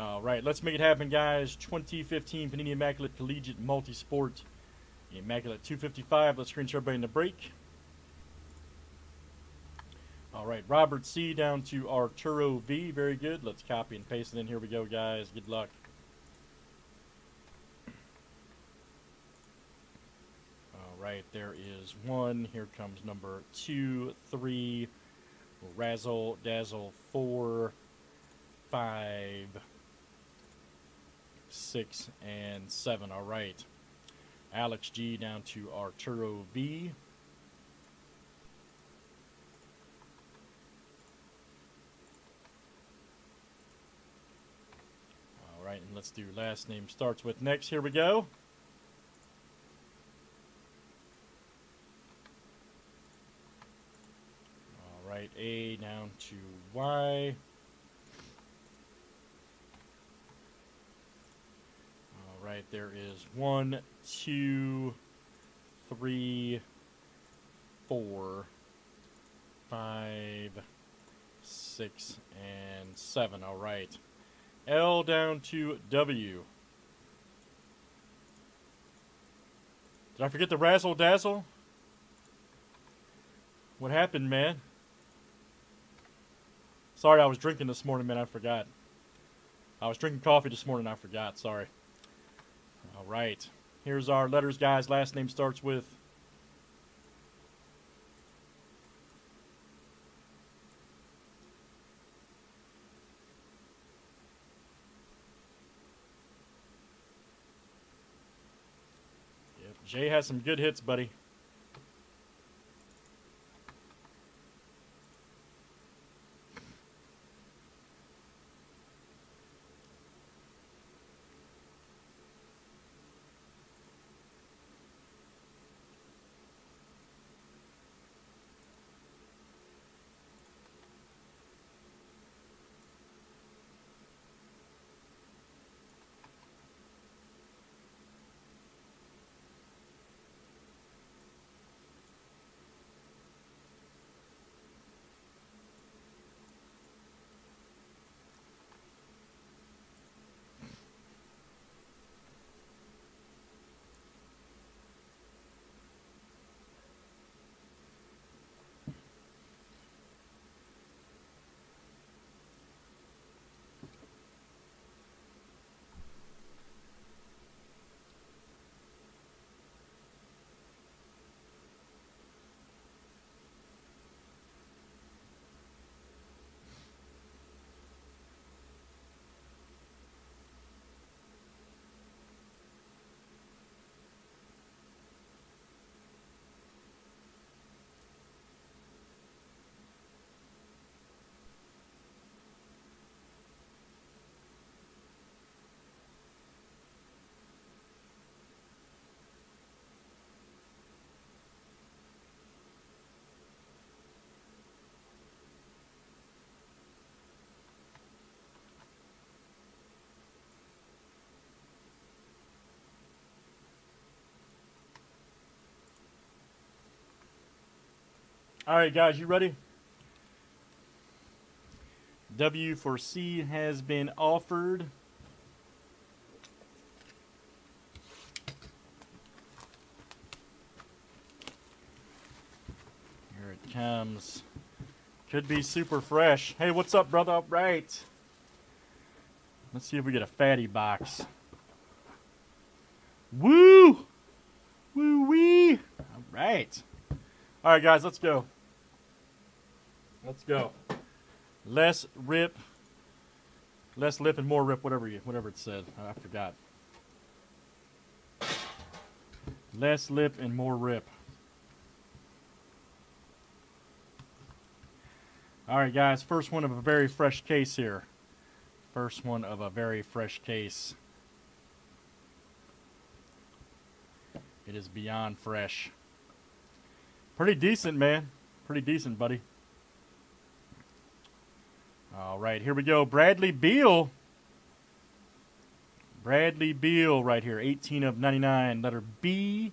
All right, let's make it happen, guys. 2015 Panini Immaculate Collegiate Multisport. Immaculate 255. Let's screen share everybody in the break. All right, Robert C down to Arturo V. Very good. Let's copy and paste it in. Here we go, guys. Good luck. All right, there is one. Here comes number two, three, razzle, dazzle, four, five, six, and seven. All right. Alex G down to Arturo V. All right, and let's do last name starts with next. Here we go. All right, A down to Y. All right, there is one, two, three, four, five, six, and seven. All right. L down to W. Did I forget the razzle dazzle? What happened, man? Sorry, I was drinking this morning, man. I forgot. I was drinking coffee this morning. I forgot. Sorry. All right. Here's our letters, guys. Last name starts with Jay has some good hits, buddy. All right, guys, you ready? W for C has been offered. Here it comes. Could be super fresh. Hey, what's up, brother? All right. Let's see if we get a fatty box. Woo! Woo wee! All right. All right, guys, let's go. Let's go. Less rip, less lip and more rip, whatever you, whatever it said. I forgot. Less lip and more rip. All right, guys. First one of a very fresh case here. First one of a very fresh case. It is beyond fresh. Pretty decent, man. Pretty decent, buddy. All right, here we go. Bradley Beal. Bradley Beal right here, 18 of 99. Letter B.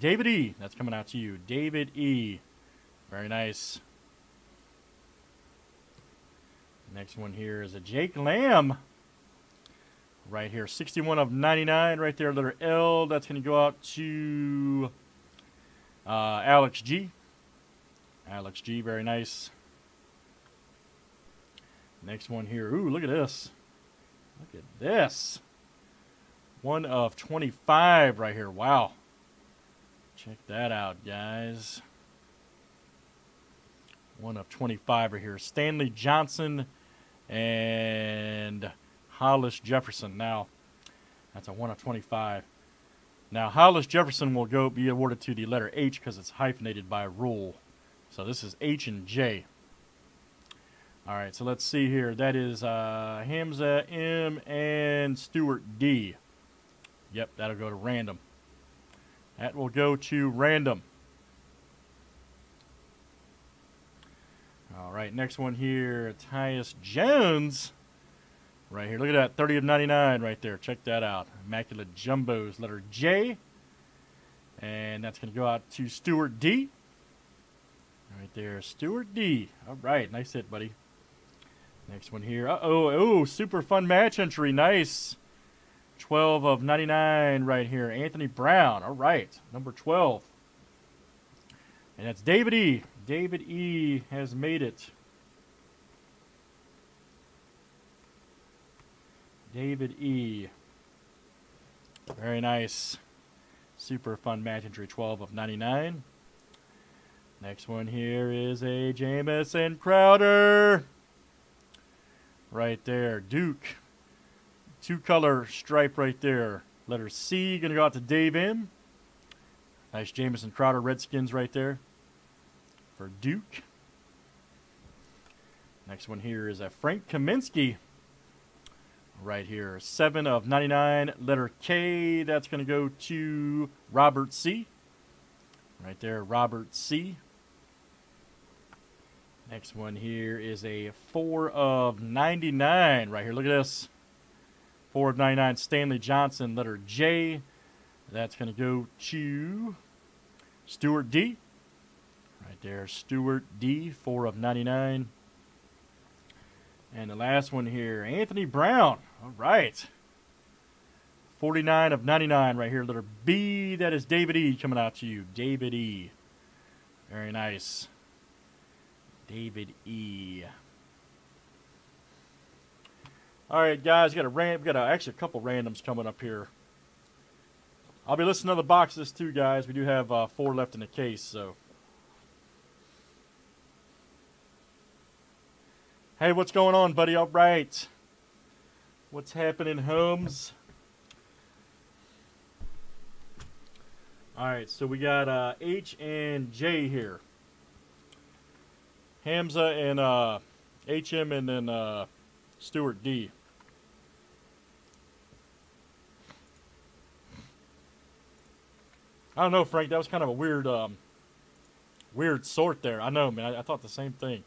David E. That's coming out to you. David E. Very nice. Next one here is a Jake Lamb. right here. 61 of 99 right there, letter L. That's going to go out to uh, Alex G. Alex G, very nice. Next one here. Ooh, look at this. Look at this. One of 25 right here. Wow. Check that out, guys. One of 25 right here. Stanley Johnson and Hollis Jefferson. Now, that's a 1 of 25. Now, Hollis Jefferson will go be awarded to the letter H because it's hyphenated by rule. So this is H and J. All right, so let's see here. That is uh, Hamza M and Stewart D. Yep, that'll go to random. That will go to random. All right, next one here, Tyus Jones. Right here, look at that, 30 of 99 right there. Check that out. Immaculate Jumbos, letter J. And that's going to go out to Stewart D. Right there, Stewart D. All right, nice hit, buddy. Next one here. Uh-oh, oh, super fun match entry. Nice. 12 of 99 right here. Anthony Brown. All right, number 12. And that's David E. David E. has made it. David E. Very nice. Super fun match entry 12 of 99. Next one here is a Jamison Crowder. Right there. Duke. Two color stripe right there. Letter C going to go out to Dave M. Nice Jamison Crowder Redskins right there for Duke. Next one here is a Frank Kaminsky right here. 7 of 99, letter K. That's going to go to Robert C. Right there, Robert C. Next one here is a 4 of 99 right here. Look at this. 4 of 99, Stanley Johnson, letter J. That's going to go to Stewart D. Right there, Stewart D, 4 of 99. And the last one here, Anthony Brown. All right. 49 of 99 right here, letter B. That is David E. coming out to you. David E. Very nice. David E. All right, guys, got a ran- we got a, actually a couple randoms coming up here. I'll be listening to the boxes too, guys. We do have uh, four left in the case, so. Hey, what's going on, buddy? All right. What's happening, Holmes? All right, so we got uh, H and J here. Hamza and uh, HM and then uh, Stewart D. I don't know, Frank. That was kind of a weird, um, weird sort there. I know, man. I, I thought the same thing.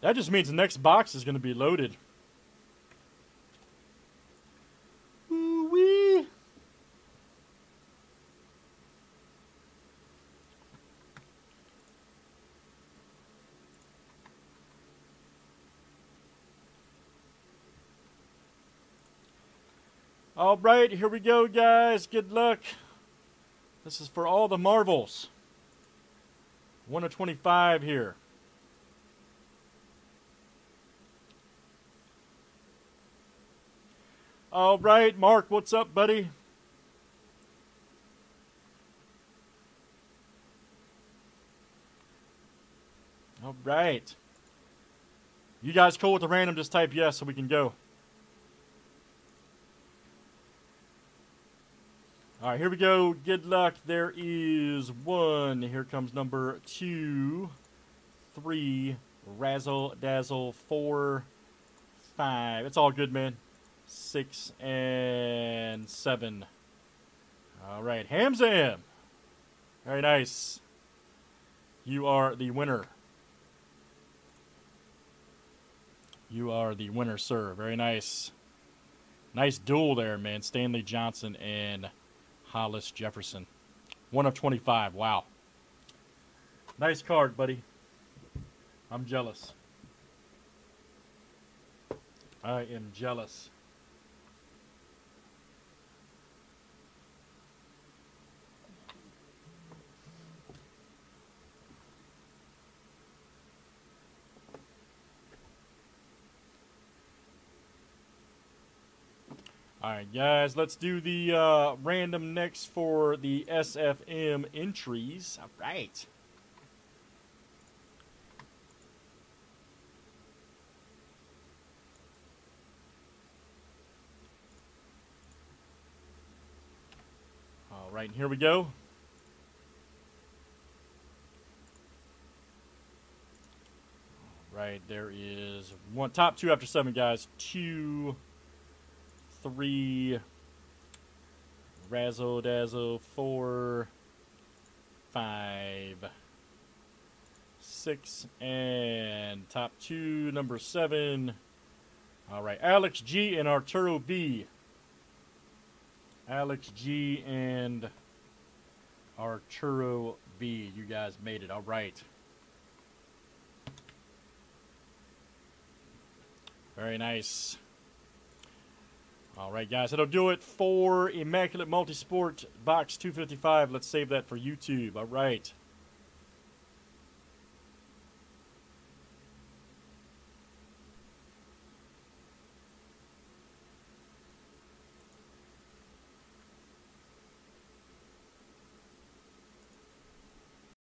That just means the next box is going to be loaded. All right, here we go, guys. Good luck. This is for all the marvels. 1 of 25 here. All right, Mark, what's up, buddy? All right. You guys cool with the random? Just type yes so we can go. All right, here we go. Good luck. There is one. Here comes number two, three, razzle dazzle, four, five. It's all good, man. Six and seven. All right, Hamzam. Very nice. You are the winner. You are the winner, sir. Very nice. Nice duel there, man. Stanley Johnson and Hollis Jefferson. One of 25. Wow. Nice card, buddy. I'm jealous. I am jealous. All right, guys, let's do the uh, random next for the SFM entries. All right. All right, here we go. All right, there is one top two after seven, guys. Two three, razzle dazzle, four, five, six, and top two, number seven. All right, Alex G and Arturo B. Alex G and Arturo B. You guys made it. All right. Very nice. All right, guys, that'll do it for Immaculate Multisport Box 255. Let's save that for YouTube. All right.